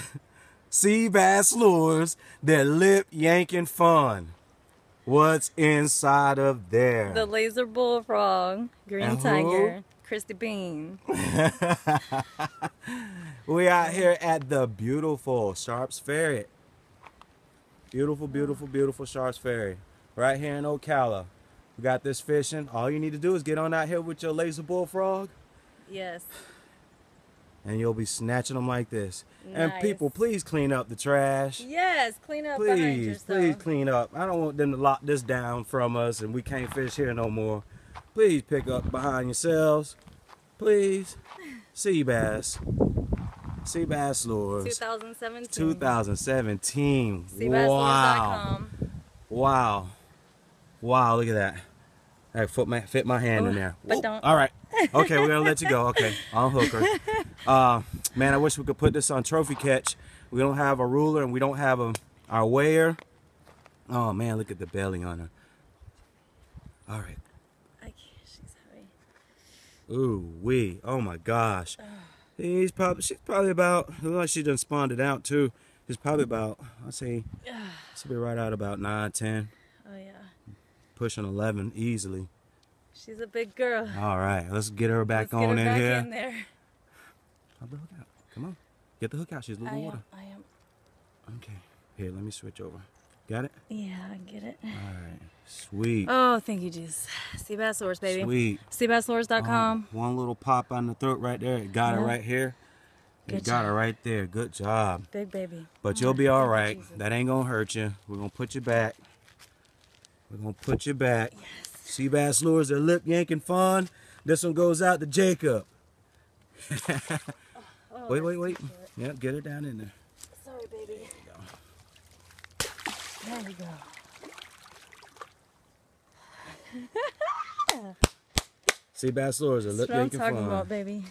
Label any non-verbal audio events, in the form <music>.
<laughs> C Bass lures, they're lip yanking fun. What's inside of there? The Lazer Bullfrog, green And who? tiger, Christy Bean. <laughs> We out here at the beautiful Sharps Ferry. Beautiful, beautiful, beautiful Sharps Ferry. Right here in Ocala. We got this fishing. All you need to do is get on out here with your Lazer Bullfrog Yes. And you'll be snatching them like this. And people, please clean up the trash. Yes, clean up Please, please clean up. I don't want them to lock this down from us and we can't fish here no more. Please pick up behind yourselves. Please. C Bass. C Bass lures. 2017. 2017. Wow. Wow. Wow, look at that. I fit my, fit my hand in there. but don't. All right. Okay, we're going to let you go. Okay. I'll hook her. <laughs> Uh, man, I wish we could put this on trophy catch. We don't have a ruler and we don't have a our weigher. Oh, man, look at the belly on her. All right. I can't, she's heavy. Ooh, wee. Oh, my gosh. He's probably, she's probably about, looks like she done spawned it out too. She's probably about, I'd say, she'll be right out about 9, 10. Oh pushing 11 easily. She's a big girl. All right, let's get her back Let's on her in back here. in there. The hook out. Come on. Get the hook out. She's little water. I am. Okay. Here, let me switch over. Got it? Yeah, I get it. All right. Sweet. Oh, thank you, Jesus. CBassLures, baby. Sweet. CBassLures.com. Um, one little pop on the throat right there. It got her Yeah. right here. It Good got job. right there. Good job. Big baby. But Oh, you'll be all you, right. Jesus. That ain't gonna hurt you. We're gonna put you back. We're gonna put you back. C Bass lures are lip yanking fun. This one goes out to Jacob. Oh, <laughs> wait, wait, wait. Yep, get her down in there. Sorry, baby. There we go. C Bass lures are lip That's lip what I'm talking fun. about, baby.